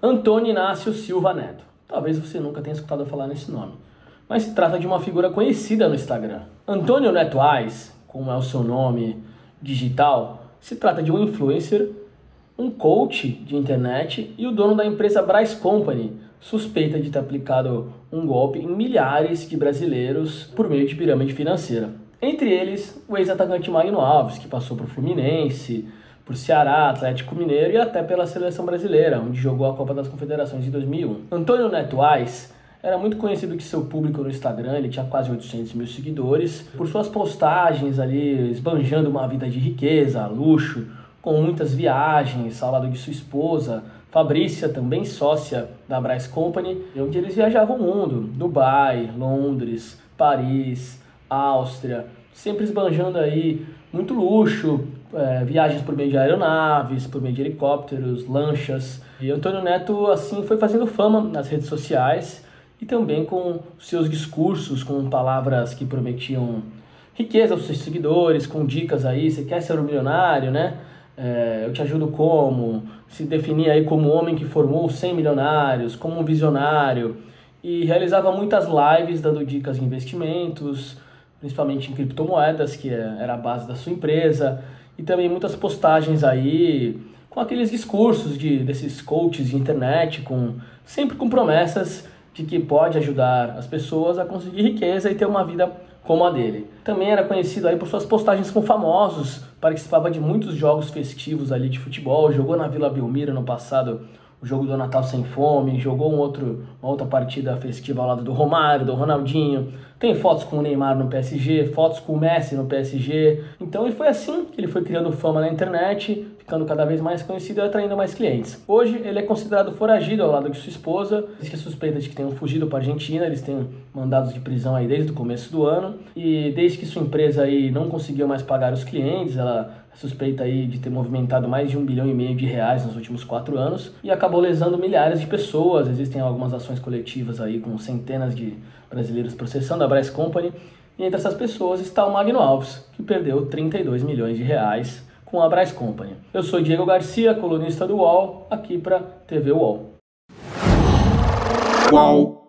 Antônio Inácio Silva Neto. Talvez você nunca tenha escutado falar nesse nome, mas se trata de uma figura conhecida no Instagram. Antônio Neto Ais, como é o seu nome digital, se trata de um influencer, um coach de internet e o dono da empresa Bryce Company, suspeita de ter aplicado um golpe em milhares de brasileiros por meio de pirâmide financeira. Entre eles, o ex-atacante Magno Alves, que passou para o Fluminense, por Ceará, Atlético Mineiro e até pela seleção brasileira, onde jogou a Copa das Confederações em 2001. Antônio Neto Ais era muito conhecido que seu público no Instagram, ele tinha quase 800 mil seguidores, por suas postagens ali, esbanjando uma vida de riqueza, luxo, com muitas viagens ao lado de sua esposa, Fabrícia, também sócia da Bryce Company, onde eles viajavam o mundo, Dubai, Londres, Paris, Áustria, sempre esbanjando aí muito luxo, é, viagens por meio de aeronaves, por meio de helicópteros, lanchas. E Antônio Neto, assim, foi fazendo fama nas redes sociais e também com seus discursos, com palavras que prometiam riqueza aos seus seguidores, com dicas aí, você quer ser um milionário, né? É, eu te ajudo como? Se definia aí como homem que formou 100 milionários, como um visionário. E realizava muitas lives dando dicas de investimentos, principalmente em criptomoedas, que é, era a base da sua empresa, e também muitas postagens aí com aqueles discursos de desses coaches de internet, com sempre com promessas de que pode ajudar as pessoas a conseguir riqueza e ter uma vida como a dele. Também era conhecido aí por suas postagens com famosos, participava de muitos jogos festivos ali de futebol, jogou na Vila Belmiro no passado o jogo do Natal Sem Fome, jogou um outro, uma outra partida festiva ao lado do Romário, do Ronaldinho. Tem fotos com o Neymar no PSG, fotos com o Messi no PSG. Então, e foi assim que ele foi criando fama na internet, ficando cada vez mais conhecido e atraindo mais clientes. Hoje, ele é considerado foragido ao lado de sua esposa. Diz que é suspeita de que tenham fugido para a Argentina, eles têm mandados de prisão aí desde o começo do ano. E desde que sua empresa aí não conseguiu mais pagar os clientes, ela suspeita aí de ter movimentado mais de um bilhão e meio de reais nos últimos quatro anos e acabou lesando milhares de pessoas. Existem algumas ações coletivas aí com centenas de brasileiros processando a Bryce Company. E entre essas pessoas está o Magno Alves, que perdeu 32 milhões de reais com a Bryce Company. Eu sou Diego Garcia, colunista do UOL, aqui para TV UOL. UOL.